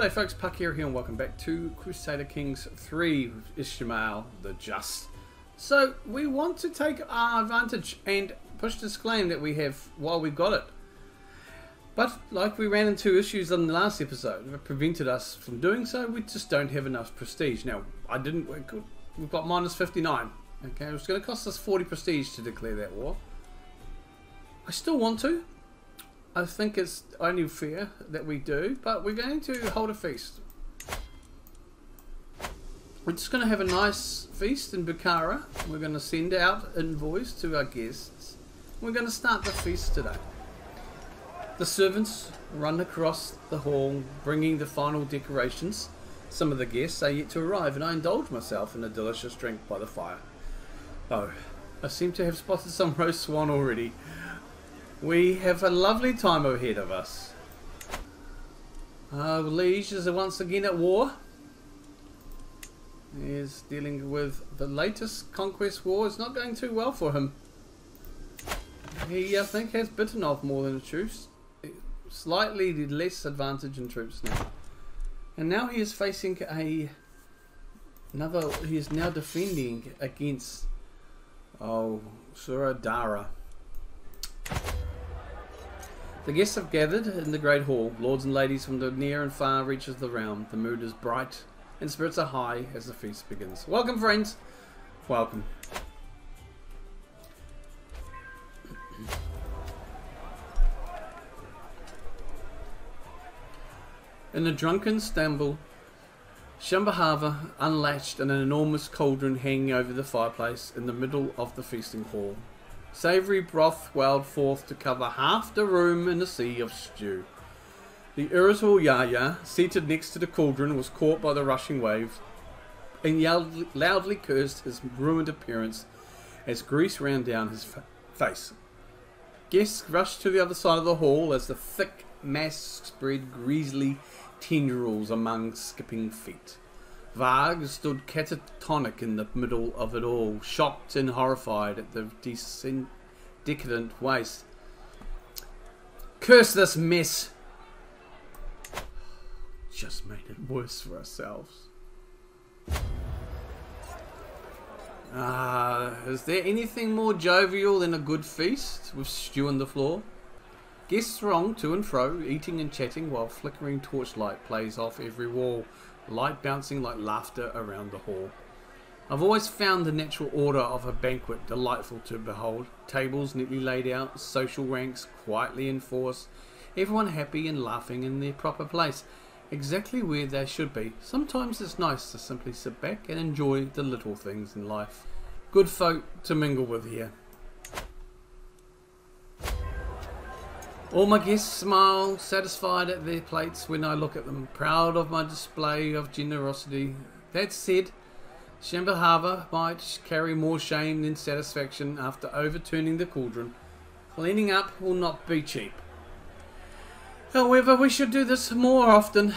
G'day folks, Puck here, and welcome back to Crusader Kings 3 with Ishmael the Just. So, we want to take our advantage and push this claim that we have while we've got it. But, like we ran into issues in the last episode that prevented us from doing so, we just don't have enough prestige. Now, I didn't, we've got minus 59. Okay, it's going to cost us 40 prestige to declare that war. I still want to, I think it's only fair that we do, but we're going to hold a feast. We're just going to have a nice feast in Bukhara. We're going to send out envoys to our guests. We're going to start the feast today. The servants run across the hall, bringing the final decorations. Some of the guests are yet to arrive, and I indulge myself in a delicious drink by the fire. Oh, I seem to have spotted some roast swan already. We have a lovely time ahead of us. Our liege is once again at war. He is dealing with the latest conquest war. It's not going too well for him. He, I think, has bitten off more than a truce. Slightly less advantage in troops now. And now he is facing a another. He is now defending against oh Suradara. The guests have gathered in the great hall, lords and ladies from the near and far reaches of the realm. The mood is bright and spirits are high as the feast begins. Welcome, friends. Welcome. In a drunken stumble, Shambhava unlatched an enormous cauldron hanging over the fireplace in the middle of the feasting hall. Savoury broth welled forth to cover half the room in a sea of stew. The irritable Yaya, seated next to the cauldron, was caught by the rushing waves and yelled, loudly cursed his ruined appearance as grease ran down his fa face. Guests rushed to the other side of the hall as the thick mass spread grisly tendrils among skipping feet. Varg stood catatonic in the middle of it all, shocked and horrified at the decadent waste. Curse this mess! Just made it worse for ourselves. Ah, uh, is there anything more jovial than a good feast with stew on the floor? Guests throng to and fro, eating and chatting while flickering torchlight plays off every wall light bouncing like laughter around the hall. I've always found the natural order of a banquet delightful to behold. Tables neatly laid out, social ranks quietly enforced, everyone happy and laughing in their proper place, exactly where they should be. Sometimes it's nice to simply sit back and enjoy the little things in life. Good folk to mingle with here. All my guests smile, satisfied at their plates when I look at them, proud of my display of generosity. That said, Shambhava might carry more shame than satisfaction after overturning the cauldron. Cleaning up will not be cheap. However, we should do this more often.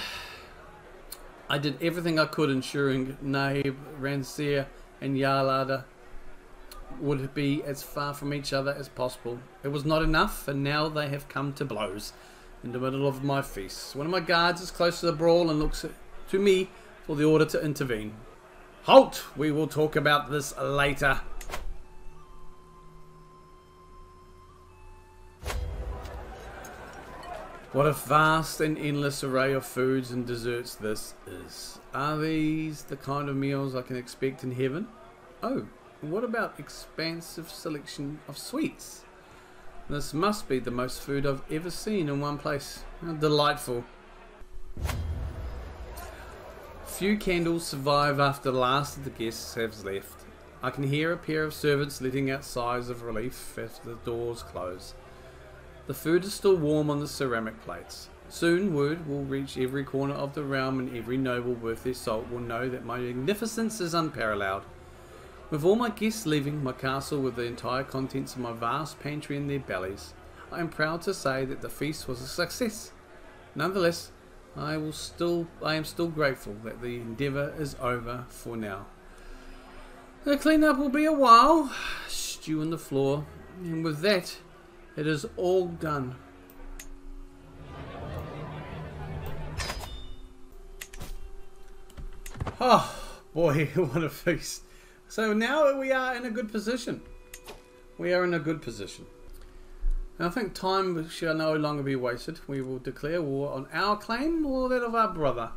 I did everything I could ensuring Nahib, Ransir and Yarlada would be as far from each other as possible. It was not enough, and now they have come to blows in the middle of my feast. One of my guards is close to the brawl and looks to me for the order to intervene. Halt! We will talk about this later. What a vast and endless array of foods and desserts this is. Are these the kind of meals I can expect in heaven? Oh, what about expansive selection of sweets? This must be the most food I've ever seen in one place. How delightful. Few candles survive after the last of the guests has left. I can hear a pair of servants letting out sighs of relief as the doors close. The food is still warm on the ceramic plates. Soon word will reach every corner of the realm and every noble worth their salt will know that my magnificence is unparalleled. With all my guests leaving my castle with the entire contents of my vast pantry in their bellies, I am proud to say that the feast was a success. Nonetheless, I will still I am still grateful that the endeavour is over for now. The clean-up will be a while, stew on the floor, and with that, it is all done. Oh, boy, what a feast. So now we are in a good position. We are in a good position. And I think time shall no longer be wasted. We will declare war on our claim or that of our brother.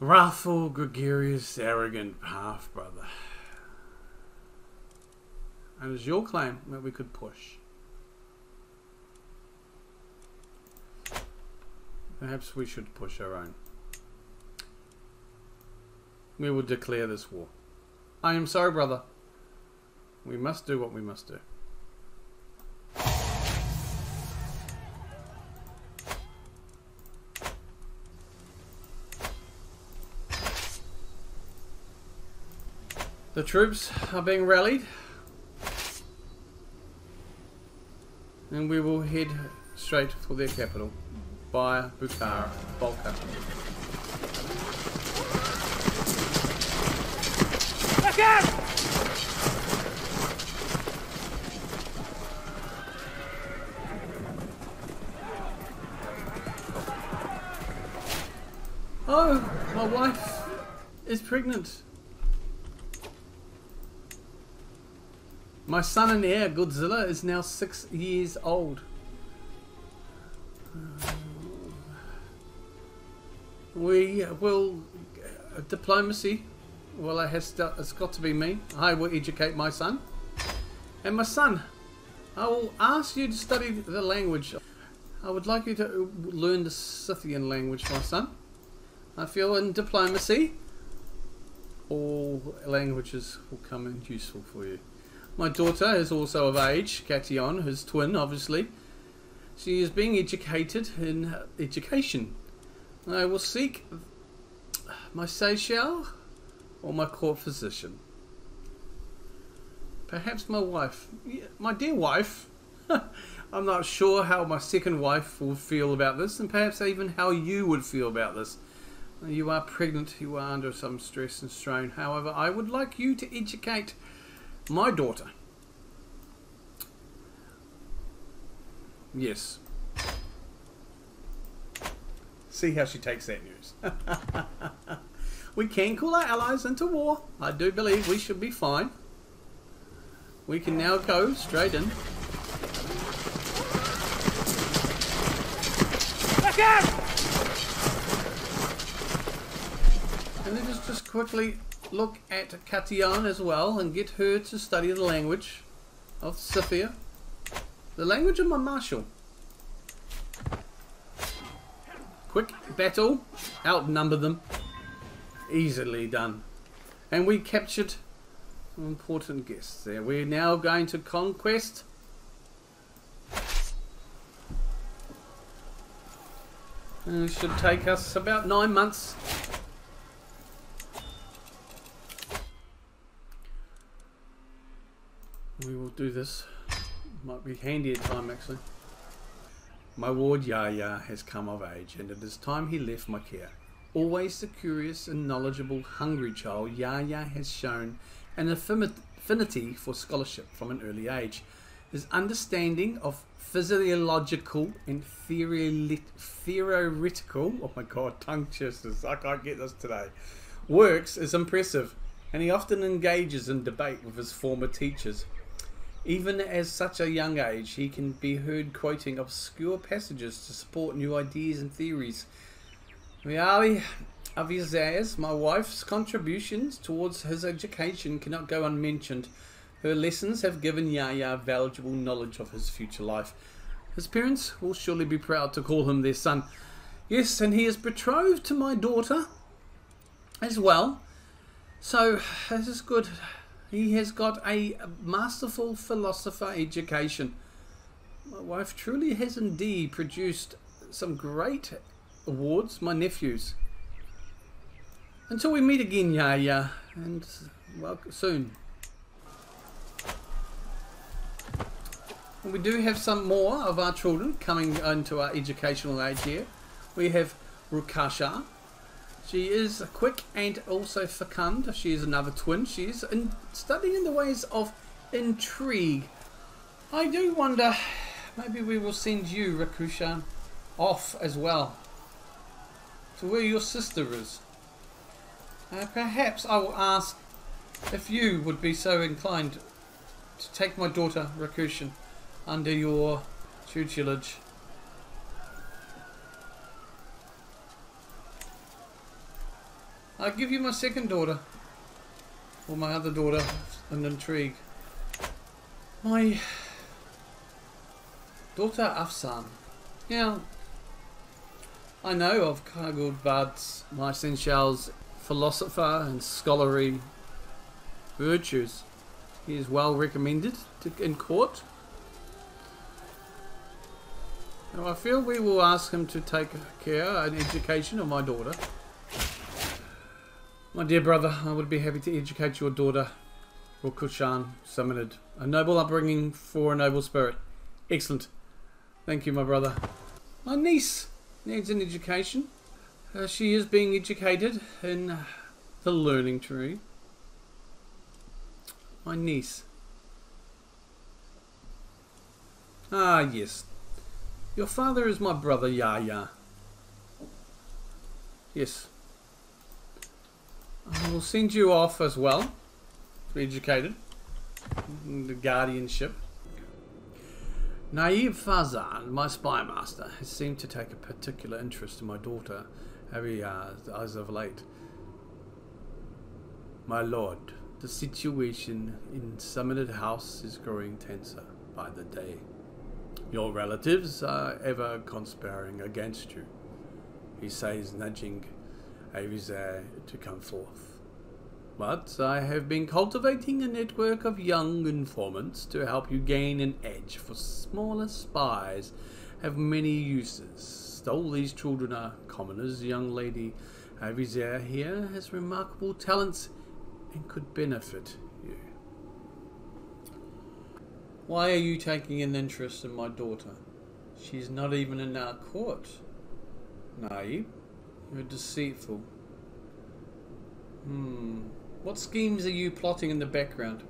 Wrathful, gregarious, arrogant half brother. And it's your claim that we could push. Perhaps we should push our own. We will declare this war. I am sorry, brother. We must do what we must do. The troops are being rallied. And we will head straight for their capital via Bukhara, Balka. Oh, my wife is pregnant. My son and heir, Godzilla, is now six years old. We will... Uh, diplomacy. Well, it has to, it's got to be me. I will educate my son. And my son, I will ask you to study the language. I would like you to learn the Scythian language, my son. I feel in diplomacy, all languages will come in useful for you. My daughter is also of age, Cation, his twin, obviously. She is being educated in education. I will seek my seneschal or my court physician. Perhaps my wife. My dear wife. I'm not sure how my second wife will feel about this, and perhaps even how you would feel about this. You are pregnant, you are under some stress and strain. However, I would like you to educate my daughter. Yes. See how she takes that news. we can call our allies into war. I do believe we should be fine. We can now go straight in. And then just, just quickly look at Katian as well and get her to study the language of Scythia. The language of my marshal. Quick battle. Outnumber them. Easily done. And we captured some important guests there. We're now going to conquest. And it should take us about nine months We will do this. Might be handy at time actually. My ward Yaya has come of age, and it is time he left my care. Always the curious and knowledgeable, hungry child, Yaya has shown an affinity for scholarship from an early age. His understanding of physiological and theoretical, oh my god, tongue twisters, I can't get this today, works is impressive, and he often engages in debate with his former teachers. Even at such a young age, he can be heard quoting obscure passages to support new ideas and theories. Of Isaiah's, my wife's contributions towards his education cannot go unmentioned. Her lessons have given Yaya valuable knowledge of his future life. His parents will surely be proud to call him their son. Yes, and he is betrothed to my daughter as well. So, this is good. He has got a masterful philosopher education. My wife truly has indeed produced some great awards, my nephews. Until we meet again, Yaya, and well, soon. And we do have some more of our children coming into our educational age here. We have Rukasha, she is a quick and also fecund. She is another twin. She is in, studying in the ways of intrigue. I do wonder, maybe we will send you, Rakusha, off as well to where your sister is. Uh, perhaps I will ask if you would be so inclined to take my daughter, Rakushin, under your tutelage. I'll give you my second daughter. Or my other daughter, an intrigue. My daughter Afsan. Yeah, I know of Kargul Vad's, my Seneschal's philosopher and scholarly virtues. He is well recommended to, in court. Now I feel we will ask him to take care and education of my daughter. My dear brother, I would be happy to educate your daughter, Rokushan Samanid. A noble upbringing for a noble spirit. Excellent. Thank you, my brother. My niece needs an education. Uh, she is being educated in the learning tree. My niece. Ah, yes. Your father is my brother, Yaya. Yes. I will send you off as well to be educated. The guardianship. Naive Fazan, my spy master, has seemed to take a particular interest in my daughter, Aria, as of late. My lord, the situation in Samanid House is growing tenser by the day. Your relatives are ever conspiring against you. He says, nudging Avizair to come forth. But I have been cultivating a network of young informants to help you gain an edge, for smaller spies have many uses. All these children are commoners. Young lady Avizair here has remarkable talents and could benefit you. Why are you taking an interest in my daughter? She's not even in our court. Naive. You're deceitful. Hmm. What schemes are you plotting in the background?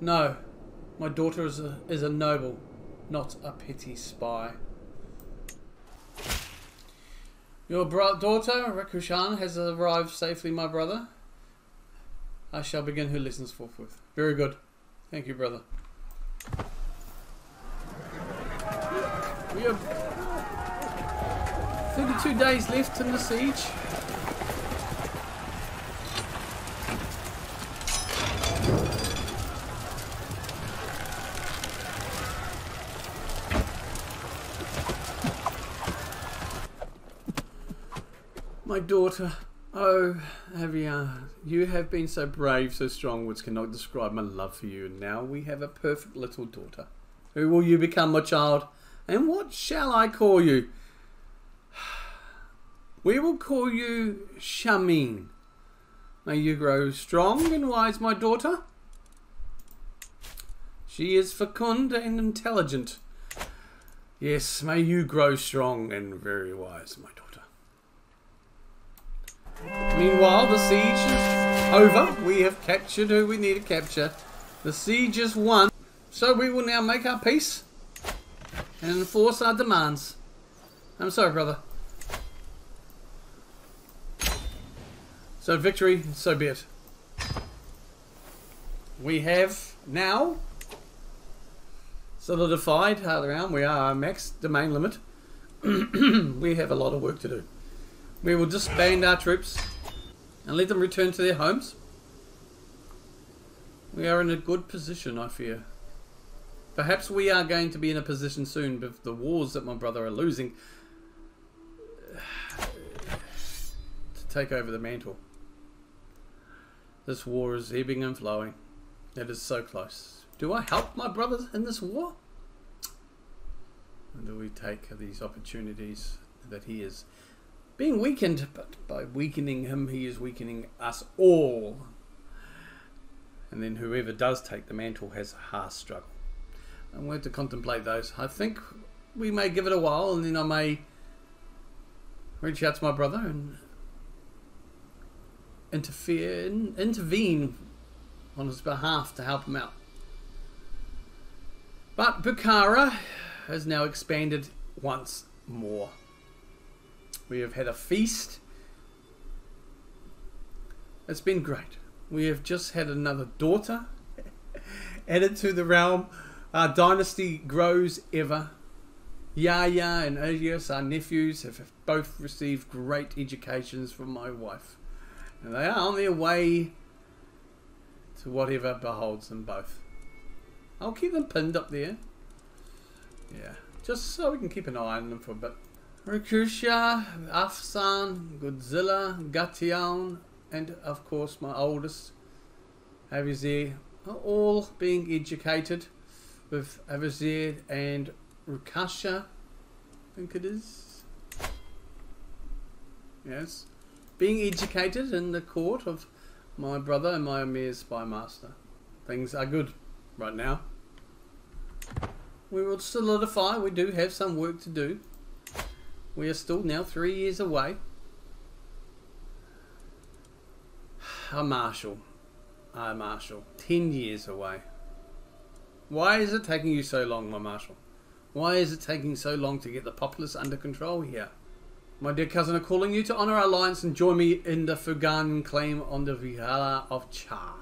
No. My daughter is a, is a noble, not a petty spy. Your daughter, Rakushan, has arrived safely, my brother. I shall begin her lessons forthwith. Very good. Thank you, brother. We have 32 days left in the siege. My daughter. Oh, Avia, you have been so brave, so strong, words cannot describe my love for you. And now we have a perfect little daughter. Who will you become, my child? And what shall I call you? We will call you Shamin. May you grow strong and wise, my daughter. She is fecund and intelligent. Yes, may you grow strong and very wise, my daughter. Meanwhile, the siege is over. We have captured who we need to capture. The siege is won. So we will now make our peace and enforce our demands. I'm sorry, brother. So victory, so be it. We have now solidified around. We are max domain limit. we have a lot of work to do. We will disband our troops and let them return to their homes. We are in a good position, I fear. Perhaps we are going to be in a position soon with the wars that my brother are losing to take over the mantle. This war is ebbing and flowing. It is so close. Do I help my brothers in this war? Do we take these opportunities that he is being weakened, but by weakening him, he is weakening us all. And then whoever does take the mantle has a hard struggle. I'm going to contemplate those. I think we may give it a while, and then I may reach out to my brother and interfere, in, intervene on his behalf to help him out. But Bukhara has now expanded once more. We have had a feast It's been great. We have just had another daughter added to the realm. Our dynasty grows ever. Yaya and Aegeus, our nephews, have both received great educations from my wife. And they are on their way to whatever beholds them both. I'll keep them pinned up there. Yeah, just so we can keep an eye on them for a bit. Rakusha, Afsan, Godzilla, Gatian, and of course my oldest, Avizir, are all being educated with Avizir and Rukasha, I think it is. Yes. Being educated in the court of my brother and my Amir spy master. Things are good right now. We will solidify, we do have some work to do. We are still now three years away. A marshal. A marshal. Ten years away. Why is it taking you so long, my marshal? Why is it taking so long to get the populace under control here? My dear cousin are calling you to honour our alliance and join me in the Fugan claim on the Vihala of Cha.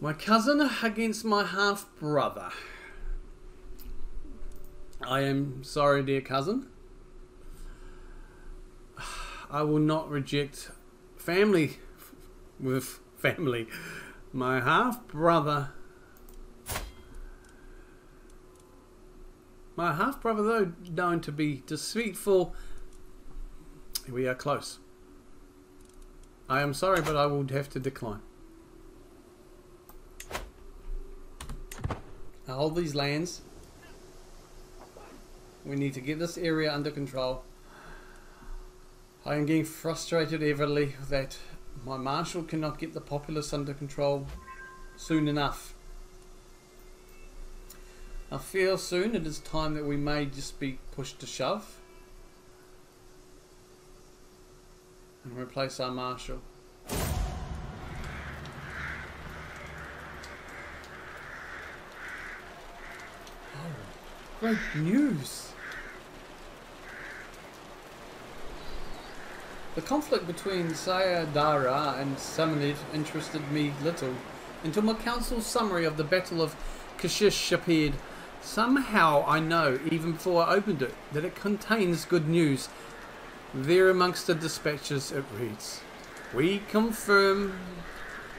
My cousin against my half brother. I am sorry, dear cousin. I will not reject family with family. My half brother. My half brother, though known to be deceitful, we are close. I am sorry, but I will have to decline. Hold these lands. We need to get this area under control. I am getting frustrated everly that my marshal cannot get the populace under control soon enough. I feel soon it is time that we may just be pushed to shove and replace our marshal. Oh, great news! The conflict between Sayadara and Samanid interested me little until my council's summary of the Battle of Kashish appeared. Somehow I know, even before I opened it, that it contains good news. There amongst the dispatches it reads, We confirm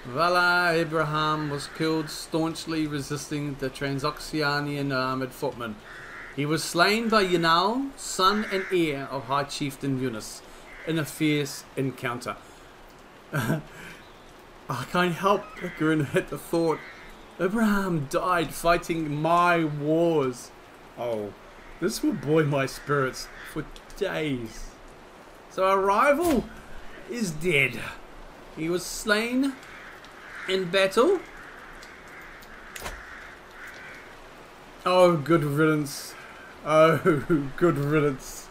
Vala Ibrahim was killed staunchly resisting the Transoxianian armored footmen. He was slain by Yanal, son and heir of High Chieftain Yunus, in a fierce encounter. I can't help but grin at the thought. Abraham died fighting my wars. Oh, this will buoy my spirits for days. So our rival is dead. He was slain in battle. Oh, good riddance. Oh, good riddance.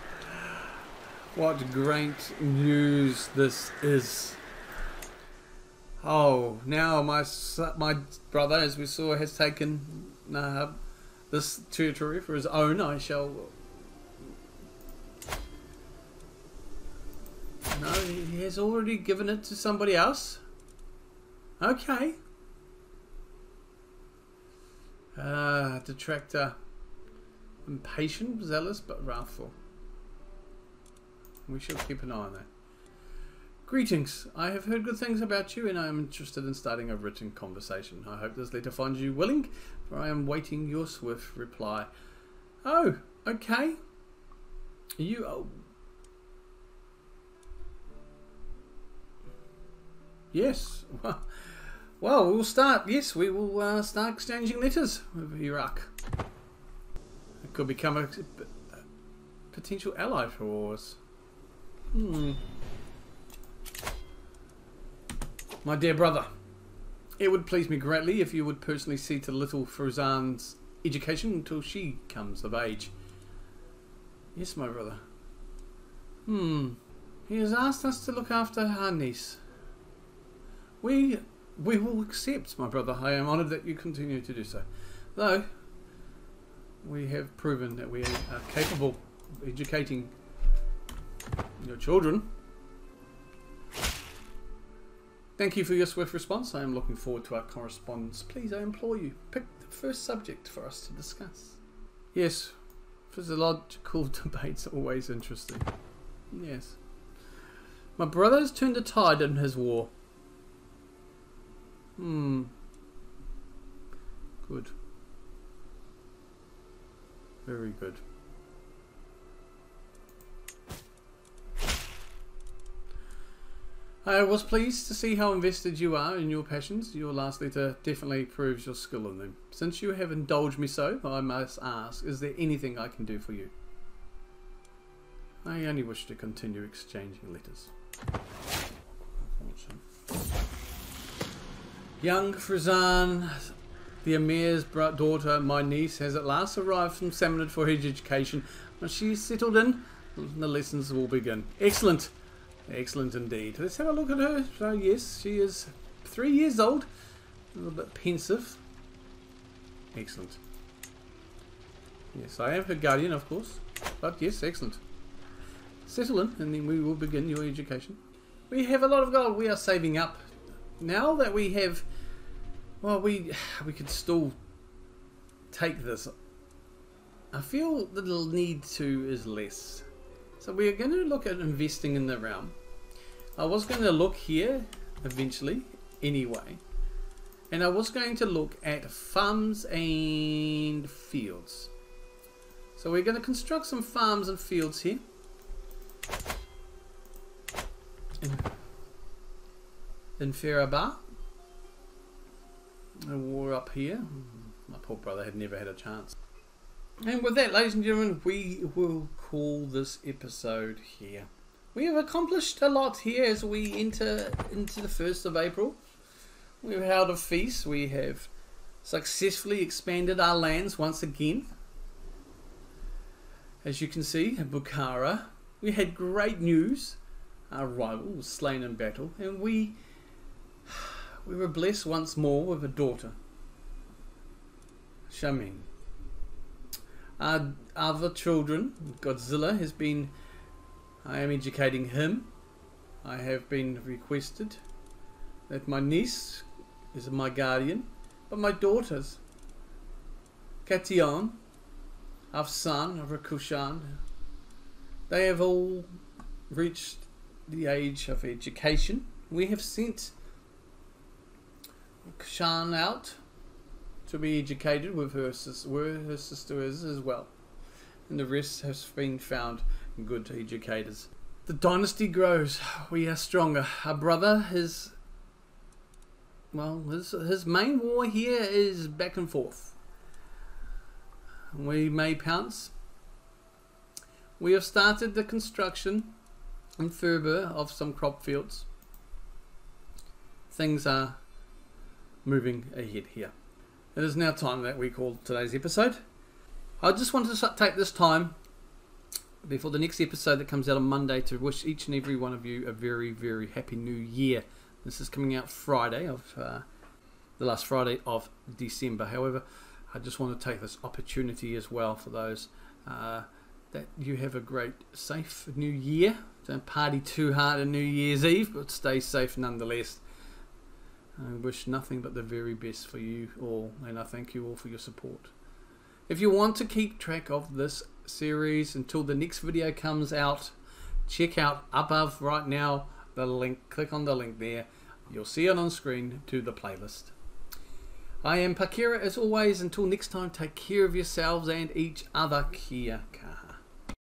What great news this is. Oh, now my my brother, as we saw, has taken uh, this territory for his own. I shall. No, he has already given it to somebody else. Okay. Ah, detractor. Impatient, zealous, but wrathful. We shall keep an eye on that. Greetings. I have heard good things about you and I am interested in starting a written conversation. I hope this letter finds you willing, for I am waiting your swift reply. Oh, okay. You... Oh. Yes. Well, we'll start. Yes, we will uh, start exchanging letters with Iraq. It could become a, a potential ally for us. Hmm. My dear brother, it would please me greatly if you would personally see to little Fruzan's education until she comes of age. Yes, my brother. Hmm. He has asked us to look after her niece. We we will accept, my brother. I am honoured that you continue to do so. Though, we have proven that we are capable of educating your children. Thank you for your swift response. I am looking forward to our correspondence. Please, I implore you, pick the first subject for us to discuss. Yes, physiological debates are always interesting. Yes. My brother has turned the tide in his war. Hmm. Good. Very good. I was pleased to see how invested you are in your passions. Your last letter definitely proves your skill in them. Since you have indulged me so, I must ask, is there anything I can do for you? I only wish to continue exchanging letters. Young Frizan, the Emir's daughter, my niece, has at last arrived from Samanid for her education. When she's settled in, the lessons will begin. Excellent! Excellent indeed. Let's have a look at her. So yes, she is three years old. A little bit pensive. Excellent. Yes, I am her guardian, of course. But yes, excellent. Settle in, and then we will begin your education. We have a lot of gold. We are saving up. Now that we have... Well, we we could still take this. I feel the need to is less. So we are going to look at investing in the realm. I was going to look here eventually anyway. And I was going to look at farms and fields. So we're going to construct some farms and fields here. In, in Faraba. A war up here. My poor brother had never had a chance. And with that, ladies and gentlemen, we will call this episode here. We have accomplished a lot here as we enter into the 1st of April. We've held a feast. We have successfully expanded our lands once again. As you can see, Bukhara, we had great news. Our rival was slain in battle, and we we were blessed once more with a daughter, Shamin. Our other children, Godzilla, has been I am educating him. I have been requested that my niece is my guardian, but my daughters, Kation, Afsan, Rakushan, they have all reached the age of education. We have sent Kshan out to be educated with her, where her sister is as well. And the rest has been found good educators. The dynasty grows. We are stronger. Our brother is well, his his main war here is back and forth. We may pounce. We have started the construction in Furber of some crop fields. Things are moving ahead here. It is now time that we call today's episode. I just wanted to take this time before the next episode that comes out on Monday to wish each and every one of you a very, very happy new year. This is coming out Friday of uh, the last Friday of December. However, I just want to take this opportunity as well for those uh, that you have a great, safe new year. Don't party too hard on New Year's Eve, but stay safe nonetheless. I wish nothing but the very best for you all, and I thank you all for your support. If you want to keep track of this series until the next video comes out, check out above right now the link. Click on the link there. You'll see it on screen to the playlist. I am Parkera as always. Until next time, take care of yourselves and each other. Kia.